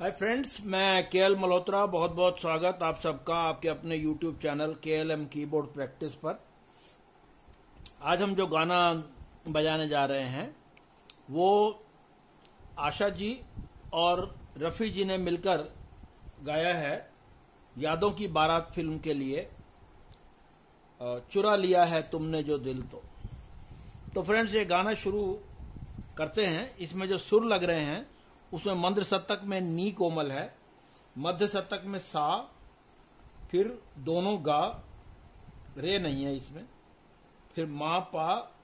Hi friends मैं के L Malhotra बहुत बहुत स्वागत आप सबका आपके अपने यूट्यूब चैनल के एल एम कीबोर्ड प्रैक्टिस पर। आज हम जो गाना बजाने जा रहे हैं, वो आशा जी और रफ़ी जी ने मिलकर गाया है यादों की बारात फ़िल्म के लिए चुरा लिया है तुमने जो दिल तो। तो फ्रेंड्स ये गाना शुरू करते हैं। इसमें जो सुर लग रहे हैं उसमें मंद्र शतक में नी कोमल है, मध्य शतक में सा, फिर दोनों गा, रे नहीं है इसमें, फिर मा, पा,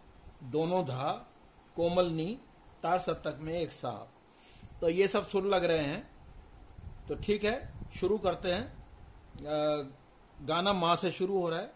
दोनों धा, कोमल नी, तार शतक में एक सा। तो ये सब सुर लग रहे हैं। तो ठीक है, शुरू करते हैं। गाना माँ से शुरू हो रहा है।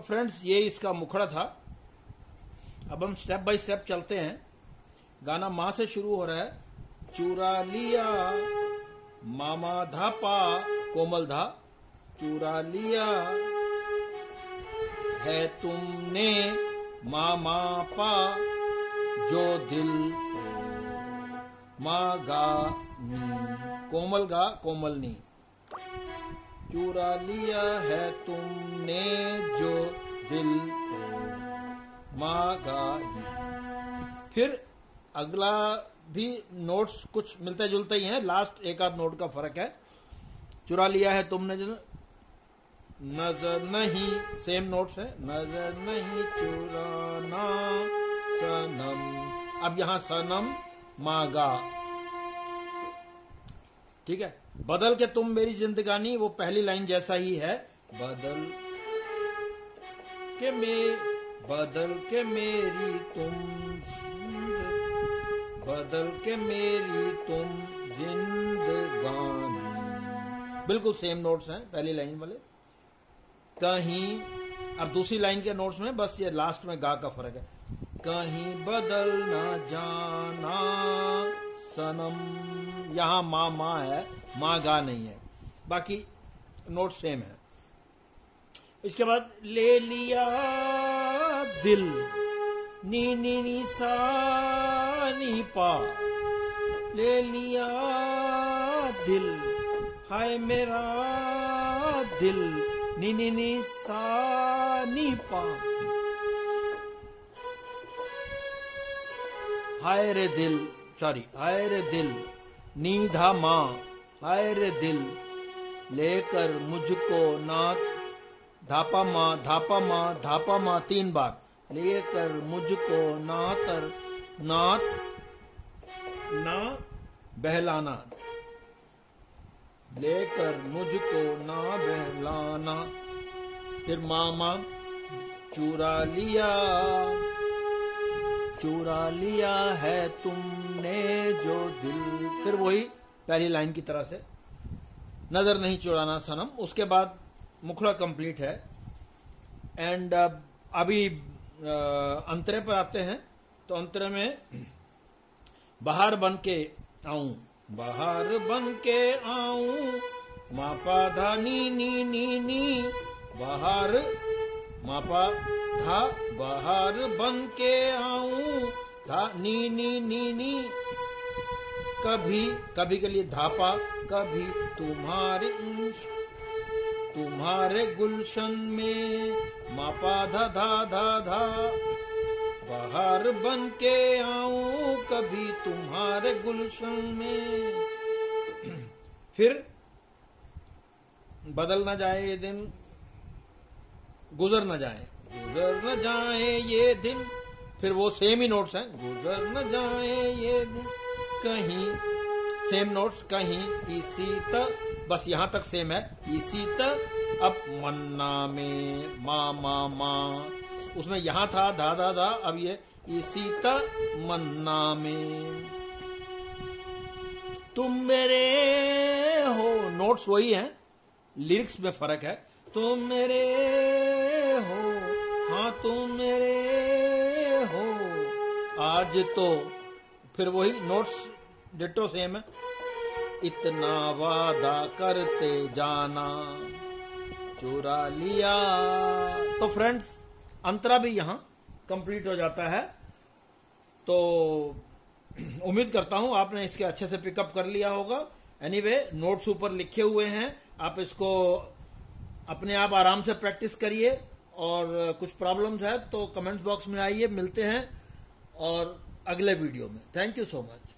तो फ्रेंड्स, ये इसका मुखड़ा था। अब हम स्टेप बाय स्टेप चलते हैं। गाना माँ से शुरू हो रहा है। चूरा लिया, मामा धापा, कोमल धा। चूरा लिया है तुमने, मामा पा, जो दिल माँ गा नी। कोमल गा, कोमल नी। चुरा लिया है तुमने जो दिल को मांगा फिर अगला भी नोट्स कुछ मिलते जुलते ही हैं। लास्ट एक आध नोट का फ़र्क है। चुरा लिया है तुमने जो नज़र नहीं सेम नोट्स है। नज़र नहीं चुराना सनम। अब यहाँ सनम मांगा। ठीक है? बदल के तुम मेरी जिंदगानी, वो पहली लाइन जैसा ही है। बदल के मे, बदल के मेरी तुम बदल के मेरी तुम जिंदगानी। बिल्कुल सेम नोट्स हैं, पहली लाइन वाले। कहीं, अब दूसरी लाइन के नोट्स में, बस ये लास्ट में गा का फ़र्क है। कहीं बदल ना जाना सनम, यहाँ माँ माँ है, माँ गा नहीं है। बाकी नोट सेम है। इसके बाद, ले लिया दिल, नी नी नी, सा, नी, पा। ले लिया दिल, हाय मेरा दिल, नी नी नी, सा, नी, पा। हाय रे दिल सॉरी हाय रे दिल नीधा माँ हाय रे दिल लेकर मुझको नाथ धापा माँ धापा माँ धापा माँ तीन बार लेकर मुझको नातर नाथ ना बहलाना लेकर मुझको ना बहलाना फिर मामा चुरा लिया चुरा लिया है तुमने जो दिल। फिर वही पहली लाइन की तरह से, नज़र नहीं चुराना सनम। उसके बाद मुखड़ा कंप्लीट है। एंड अभी अंतरे पर आते हैं। तो अंतरे में बाहर बन के आऊँ। बाहर बन के आऊँ। मापा धा नी नी नी नी। बाहर मापा, था, बाहर बन के आऊँ, था, नी नी नी नी। कभी कभी के लिए धापा, कभी तुम्हारे तुम्हारे गुलशन में मापा, धा धा धा धा। बाहर बन के आऊँ, कभी तुम्हारे गुलशन में। फिर बदल ना जाए ये दिन। गुजर न जाए। गुजर न जाए ये दिन। फिर वो सेम ही नोट्स हैं। गुजर न जाए ये दिन। कहीं सेम नोट्स कहीं इसी बस यहाँ तक सेम है। इसी त अब मन्ना में मा मा मा। उसमें यहाँ था, धा धा धा। अब ये इसी त मन्ना में। तुम मेरे हो। नोट्स वही हैं। लिरिक्स में फ़र्क है। तुम मेरे हो हाँ तुम मेरे हो। आज तो फिर वही नोट्स डिटो सेम है। इतना वादा करते जाना चुरा लिया। तो फ्रेंड्स अंतरा भी यहाँ कंप्लीट हो जाता है। तो उम्मीद करता हूँ आपने इसके अच्छे से पिकअप कर लिया होगा। एनीवे anyway, नोट्स ऊपर लिखे हुए हैं। आप इसको अपने आप आराम से प्रैक्टिस करिए। और कुछ प्रॉब्लम्स है तो कमेंट्स बॉक्स में आइए, मिलते हैं, और अगले वीडियो में। Thank you so much